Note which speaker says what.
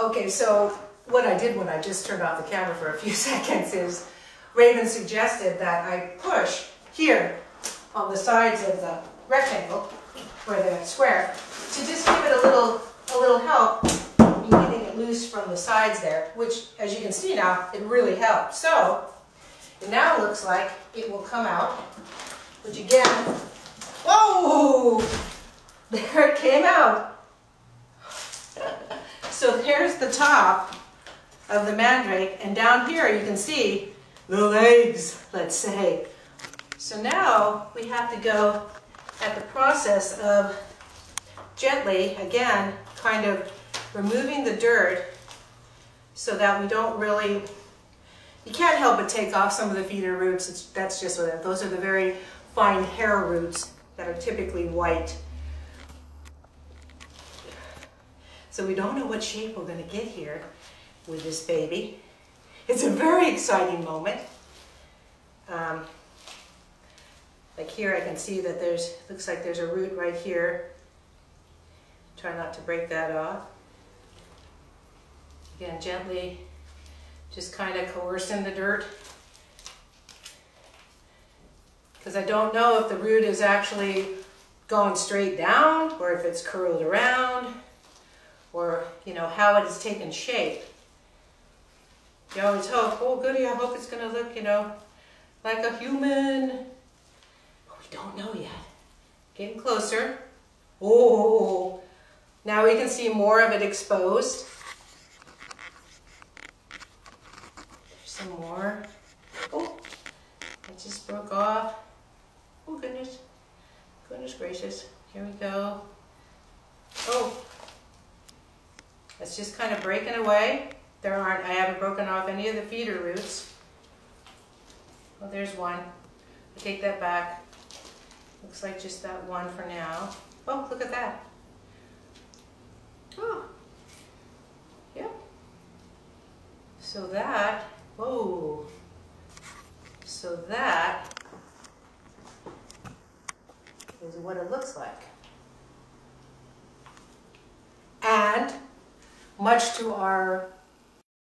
Speaker 1: Okay, so what I did when I just turned off the camera for a few seconds is Raven suggested that I push here on the sides of the rectangle or the square to just give it a little a little help in getting it loose from the sides there, which as you can see now, it really helped. So it now looks like it will come out, which again, whoa, there it came out. So there's the top of the mandrake, and down here you can see the legs, let's say. So now we have to go at the process of gently, again, kind of removing the dirt so that we don't really, you can't help but take off some of the feeder roots. It's, that's just what, those are the very fine hair roots that are typically white. So we don't know what shape we're going to get here with this baby. It's a very exciting moment. Um, like here I can see that there's, looks like there's a root right here. Try not to break that off. Again, gently just kind of coercing the dirt. Because I don't know if the root is actually going straight down or if it's curled around or, you know, how it has taken shape. You always hope, oh goody, I hope it's going to look, you know, like a human. But we don't know yet. Getting closer. Oh, now we can see more of it exposed. There's some more. Oh, it just broke off. Oh goodness, goodness gracious. Here we go. Oh, it's just kind of breaking away. There aren't, I haven't broken off any of the feeder roots. Oh, there's one. I take that back. Looks like just that one for now. Oh, look at that. Oh, yep. So that, whoa. So that is what it looks like. And much to our